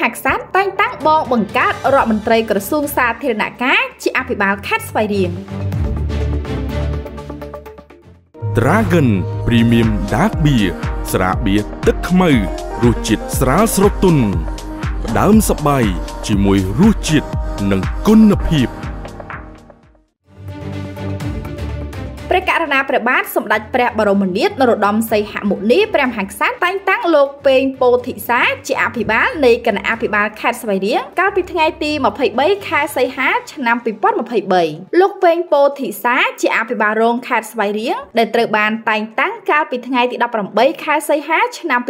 ហាក់សាត់តែងតាំងបងបង្កើតរដ្ឋមន្ត្រីក្រសួងសាធារណការជាអភិបាលខេត្តស្វាយរៀង Dragon Premium Dark Beer ស្រាបៀរទឹកខ្មៅរសជាតិស្រាលស្រទន់ផ្ដើមសបាយជាមួយរសជាតិនិងគុណភាព ព្រះករណាព្រះបាទសម្ដេចព្រះបរមនាថនរោត្តមសីហមុនីព្រះមហាក្សត្រតែងតាំងលោកពេងពោធិសាជាអភិបាលនៃគណៈអភិបាលខេត្តស្វាយរៀងកាលពីថ្ងៃទី23ខែសីហាឆ្នាំ2023លោកពេងពោធិសាជាអភិបាលរងខេត្តស្វាយរៀងដែលត្រូវបានតែងតាំងកាលពីថ្ងៃទី18ខែសីហាឆ្នាំ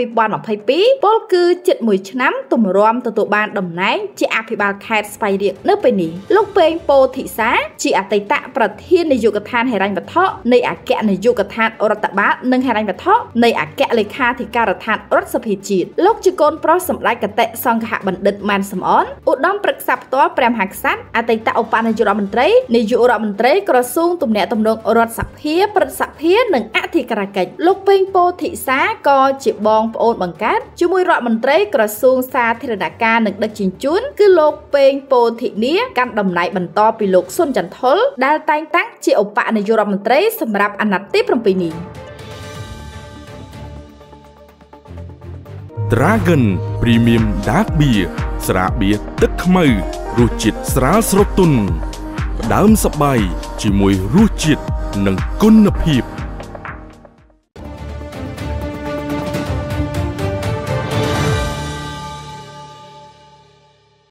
2022ពលគឺជិត1ឆ្នាំទម្រាំទទួលបានតំណែងជាអភិបាលខេត្តស្វាយរៀងនៅពេលនេះលោកពេងពោធិសាជាអតីតប្រធាននាយកដ្ឋានហិរញ្ញវត្ថុនៃអគ្គនាយកដ្ឋានរដ្ឋបាលនិងហិរញ្ញវត្ថុនៃអគ្គលេខាធិការដ្ឋានរដ្ឋសភាជាតិលោកជាកូនប្រុសសម្ដេចកតេសង្ឃបណ្ឌិតម៉ានសំអនឧត្តមប្រឹក្សាផ្ទាល់ព្រះមហាក្សត្រអតីតឧបនាយករដ្ឋមន្ត្រីនាយករដ្ឋមន្ត្រីក្រសួងទំនាក់ទំនងរដ្ឋសភាព្រឹទ្ធសភានិងអធិការកិច្ចលោកពេញពោធិសាក៏ជាបងប្អូនបង្កើតជាមួយរដ្ឋមន្ត្រីក្រសួងសាធារណការនិងដឹកជញ្ជូនគឺលោកពេងពោធិនីកាន់តំណែងបន្តពីលោកសុនចន្ទថុលដែលតែងតាំងជាឧបនាយករដ្ឋមន្ត្រីសម្រាប់អាណត្តិទី7នេះ Dragon Premium Dark Beer ស្រាបៀរទឹកខ្មៅរសជាតិស្រាលស្រទន់ផ្ដើមសបាយជាមួយរសជាតិនិងគុណភាព